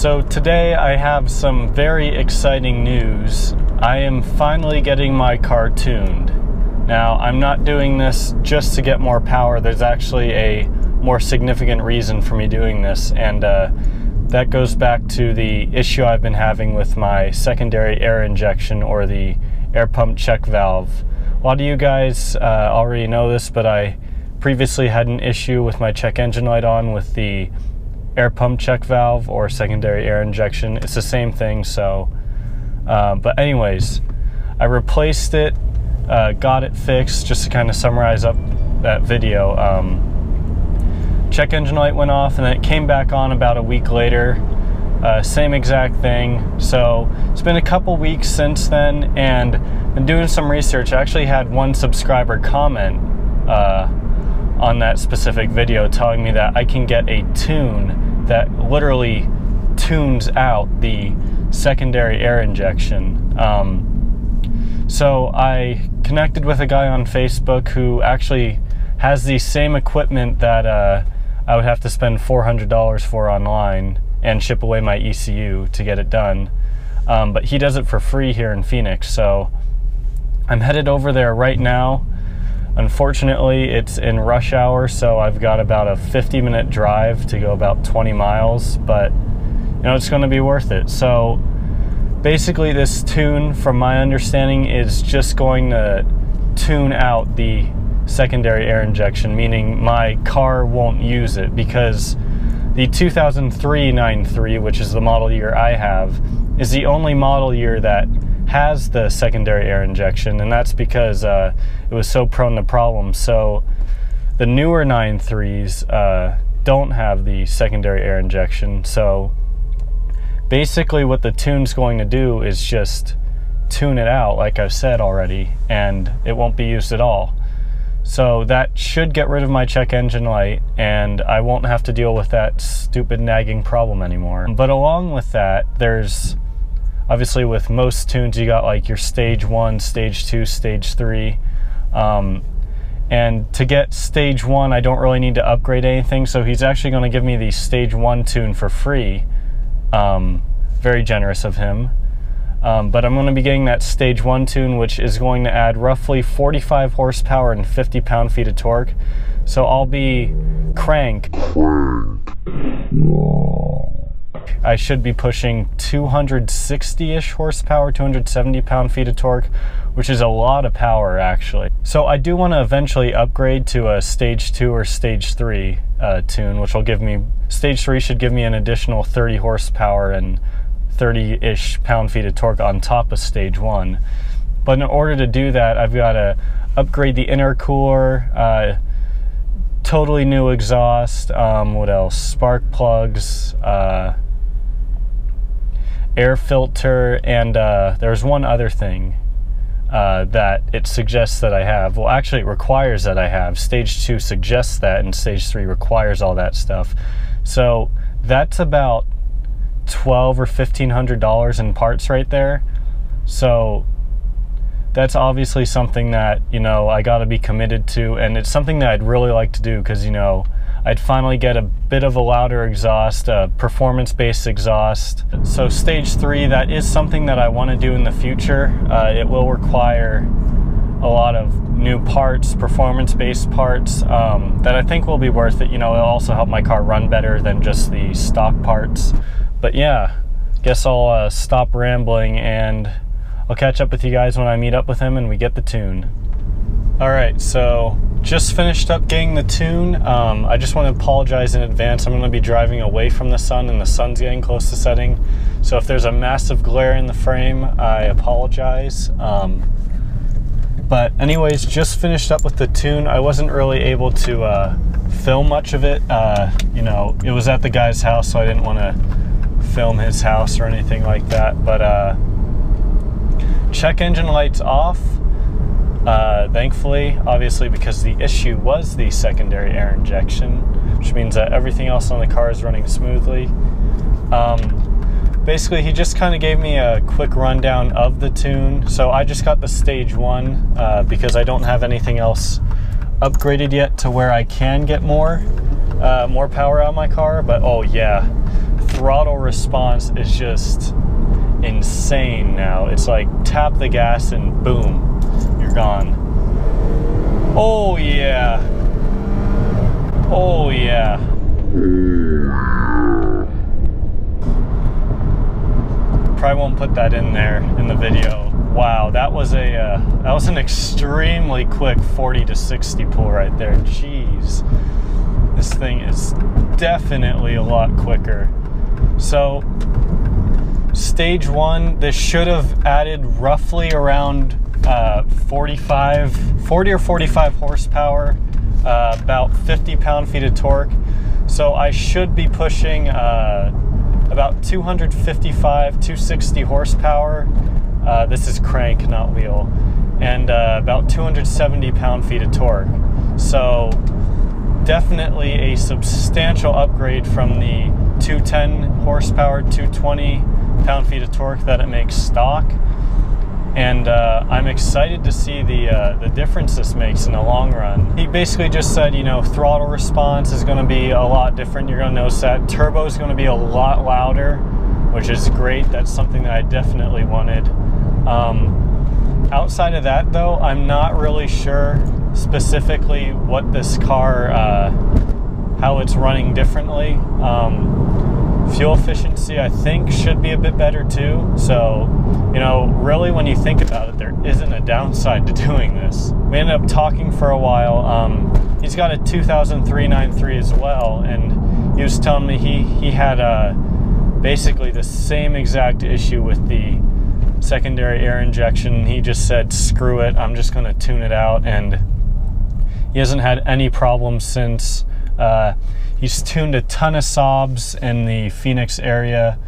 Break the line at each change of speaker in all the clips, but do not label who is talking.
So today I have some very exciting news. I am finally getting my car tuned. Now, I'm not doing this just to get more power. There's actually a more significant reason for me doing this, and uh, that goes back to the issue I've been having with my secondary air injection or the air pump check valve. A lot of you guys uh, already know this, but I previously had an issue with my check engine light on with the air pump check valve or secondary air injection. It's the same thing, so. Uh, but, anyways, I replaced it, uh, got it fixed, just to kind of summarize up that video. Um, check engine light went off and then it came back on about a week later. Uh, same exact thing. So it's been a couple weeks since then, and been doing some research. I actually had one subscriber comment uh, on that specific video telling me that I can get a tune that literally tunes out the secondary air injection. Um, so I connected with a guy on Facebook who actually has the same equipment that uh, I would have to spend $400 for online and ship away my ECU to get it done. Um, but he does it for free here in Phoenix. So I'm headed over there right now Unfortunately, it's in rush hour, so I've got about a 50 minute drive to go about 20 miles, but you know, it's going to be worth it. So basically, this tune, from my understanding, is just going to tune out the secondary air injection, meaning my car won't use it because the 2003 9-3, which is the model year I have, is the only model year that has the secondary air injection, and that's because uh, it was so prone to problems. So the newer 9-3s uh, don't have the secondary air injection. So basically, what the tune's going to do is just tune it out, like I've said already, and it won't be used at all. So that should get rid of my check engine light, and I won't have to deal with that stupid nagging problem anymore. But along with that, there's obviously with most tunes you got like your stage one stage two stage three. Um, and to get stage one i don't really need to upgrade anything. So he's actually going to give me the stage one tune for free. Um, very generous of him. Um, but i'm going to be getting that stage one tune which is going to add roughly 45 horsepower and 50 pound feet of torque. So i'll be crank I should be pushing 260-ish horsepower, 270 pound-feet of torque, which is a lot of power actually. So I do want to eventually upgrade to a stage 2 or stage 3 uh, tune, which will give me, stage 3 should give me an additional 30 horsepower and 30-ish pound-feet of torque on top of stage 1. But in order to do that, I've got to upgrade the intercooler, uh, totally new exhaust, um, what else, spark plugs, uh, air filter, and uh, there's one other thing uh, that it suggests that I have. Well, actually, it requires that I have. Stage two suggests that, and stage three requires all that stuff. So that's about twelve or fifteen hundred dollars in parts right there. So that's obviously something that you know I got to be committed to, and it's something that I'd really like to do because you know I'd finally get a bit of a louder exhaust, a performance-based exhaust. So stage three, that is something that I want to do in the future. Uh, it will require a lot of new parts, performance-based parts um, that I think will be worth it. You know, it'll also help my car run better than just the stock parts. But yeah, guess I'll uh, stop rambling and I'll catch up with you guys when I meet up with him and we get the tune. All right, so just finished up getting the tune. Um, I just want to apologize in advance. I'm going to be driving away from the sun, and the sun's getting close to setting. So if there's a massive glare in the frame, I apologize. Um, but anyways, just finished up with the tune. I wasn't really able to uh, film much of it. Uh, you know, it was at the guy's house, so I didn't want to film his house or anything like that. But uh, check engine lights off. Uh, thankfully, obviously, because the issue was the secondary air injection, which means that everything else on the car is running smoothly. Um, basically, he just kind of gave me a quick rundown of the tune. So I just got the stage one uh, because I don't have anything else upgraded yet to where I can get more uh, more power out of my car. But oh yeah, throttle response is just insane now. It's like tap the gas and boom, you're gone. Oh yeah. Oh yeah. Probably won't put that in there in the video. Wow, that was a uh, that was an extremely quick 40 to 60 pull right there. Jeez, this thing is definitely a lot quicker. So, stage one, this should have added roughly around uh, 45, 40 or 45 horsepower, uh, about 50 pound feet of torque. So I should be pushing uh, about 255, 260 horsepower. Uh, this is crank, not wheel, and uh, about 270 pound feet of torque. So definitely a substantial upgrade from the 210 horsepower, 220 pound feet of torque that it makes stock. And uh, I'm excited to see the uh, the difference this makes in the long run. He basically just said, you know, throttle response is going to be a lot different. You're going to notice that turbo is going to be a lot louder, which is great. That's something that I definitely wanted. Um, outside of that, though, I'm not really sure specifically what this car, uh, how it's running differently. Um, fuel efficiency, I think, should be a bit better too. So, you know, really, when you think about it, there isn't a downside to doing this. We ended up talking for a while. Um, he's got a 2003 9-3 as well, and he was telling me he he had uh, basically the same exact issue with the secondary air injection. He just said, "Screw it, I'm just going to tune it out," and he hasn't had any problems since. Uh, he's tuned a ton of Saabs in the Phoenix area.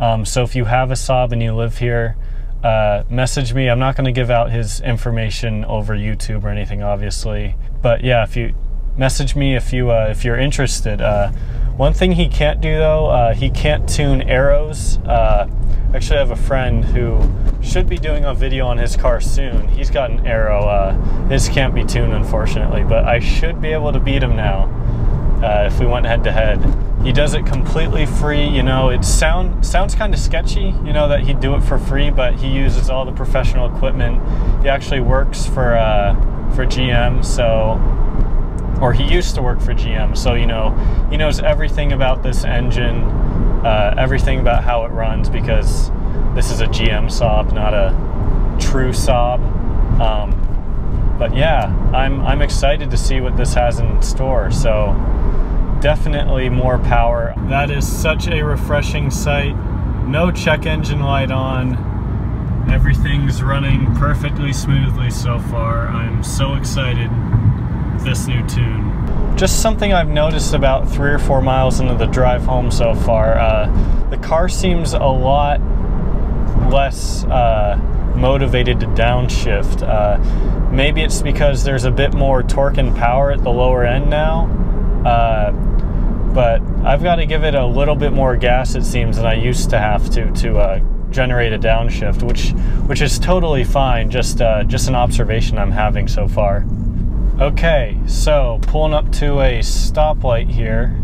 Um, so if you have a Saab and you live here, uh, message me. I'm not going to give out his information over YouTube or anything, obviously. But yeah, if you message me if you uh, if you're interested. Uh, one thing he can't do though, uh, he can't tune Aeros. Uh, actually, I have a friend who should be doing a video on his car soon. He's got an Aero. Uh, his can't be tuned, unfortunately, but I should be able to beat him now if we went head to head. He does it completely free. You know, it sound sounds kind of sketchy. You know that he'd do it for free, but he uses all the professional equipment. He actually works for uh, for GM, so or he used to work for GM, so you know he knows everything about this engine, uh, everything about how it runs because this is a GM Saab, not a true Saab. Um, but yeah, I'm I'm excited to see what this has in store. So definitely more power. That is such a refreshing sight. No check engine light on. Everything's running perfectly smoothly so far. I'm so excited this new tune. Just something I've noticed about three or four miles into the drive home so far. Uh, the car seems a lot less uh, motivated to downshift. Uh, maybe it's because there's a bit more torque and power at the lower end now. Uh, but I've got to give it a little bit more gas, it seems, than I used to have to to uh, generate a downshift, which which is totally fine. Just uh, just an observation I'm having so far. Okay, so pulling up to a stoplight here.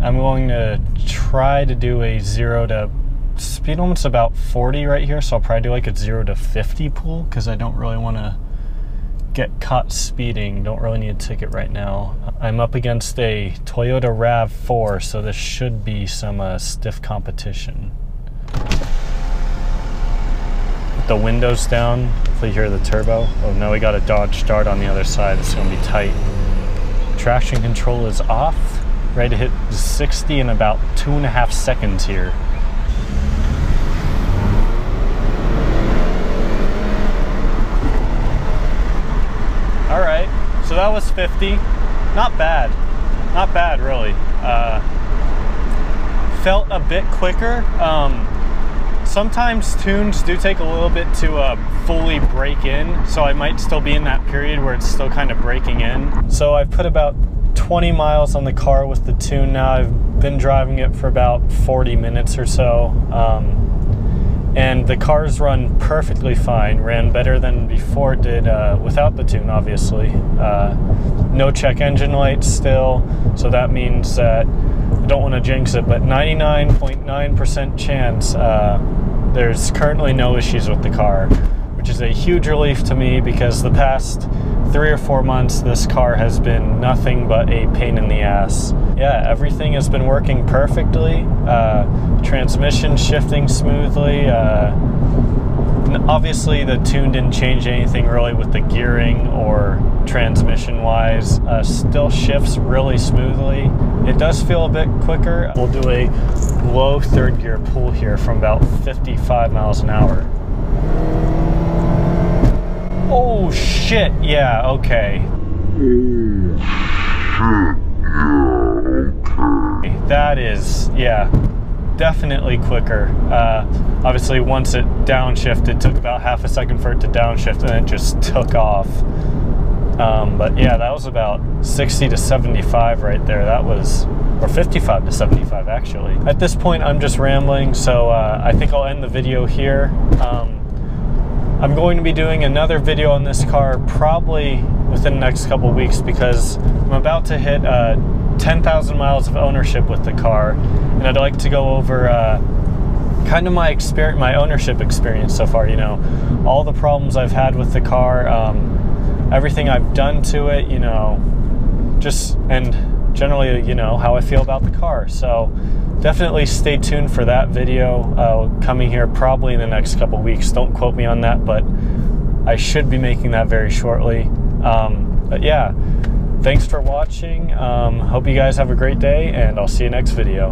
I'm going to try to do a zero to speed limit's about 40 right here, so I'll probably do like a zero to 50 pull because I don't really want to get caught speeding. Don't really need a ticket right now. I'm up against a Toyota RAV4, so this should be some uh, stiff competition the windows down. Hopefully hear the turbo. Oh no, we got a Dodge Dart on the other side. It's gonna be tight. Traction control is off. Ready to hit 60 in about two and a half seconds here. All right, so that was 50. Not bad, not bad really. Uh, felt a bit quicker. Um, sometimes tunes do take a little bit to uh, fully break in, so I might still be in that period where it's still kind of breaking in. So I've put about 20 miles on the car with the tune now. I've been driving it for about 40 minutes or so. Um, and the cars run perfectly fine, ran better than before did uh, without the tune, obviously. Uh, no check engine lights still, so that means that I don't want to jinx it, but 99.9% chance uh, there's currently no issues with the car, which is a huge relief to me because the past three or four months, this car has been nothing but a pain in the ass. Yeah, everything has been working perfectly. Uh, transmission shifting smoothly. Uh, obviously, the tune didn't change anything really with the gearing or transmission wise. Uh, still shifts really smoothly. It does feel a bit quicker. We'll do a low third gear pull here from about 55 miles an hour. Oh shit, yeah, okay. That is, yeah, definitely quicker. Uh, obviously, once it downshifted, took about half a second for it to downshift, and it just took off. Um, but yeah, that was about 60 to 75 right there. That was, or 55 to 75 actually. At this point, I'm just rambling, so uh, I think I'll end the video here. Um, I'm going to be doing another video on this car probably within the next couple weeks because I'm about to hit uh, 10,000 miles of ownership with the car, and I'd like to go over uh, kind of my experience, my ownership experience so far. You know, all the problems I've had with the car, um, everything I've done to it. You know, just and generally, you know, how I feel about the car. So definitely stay tuned for that video uh, coming here probably in the next couple weeks. Don't quote me on that, but I should be making that very shortly. Um, but yeah, thanks for watching. Um, hope you guys have a great day, and I'll see you next video.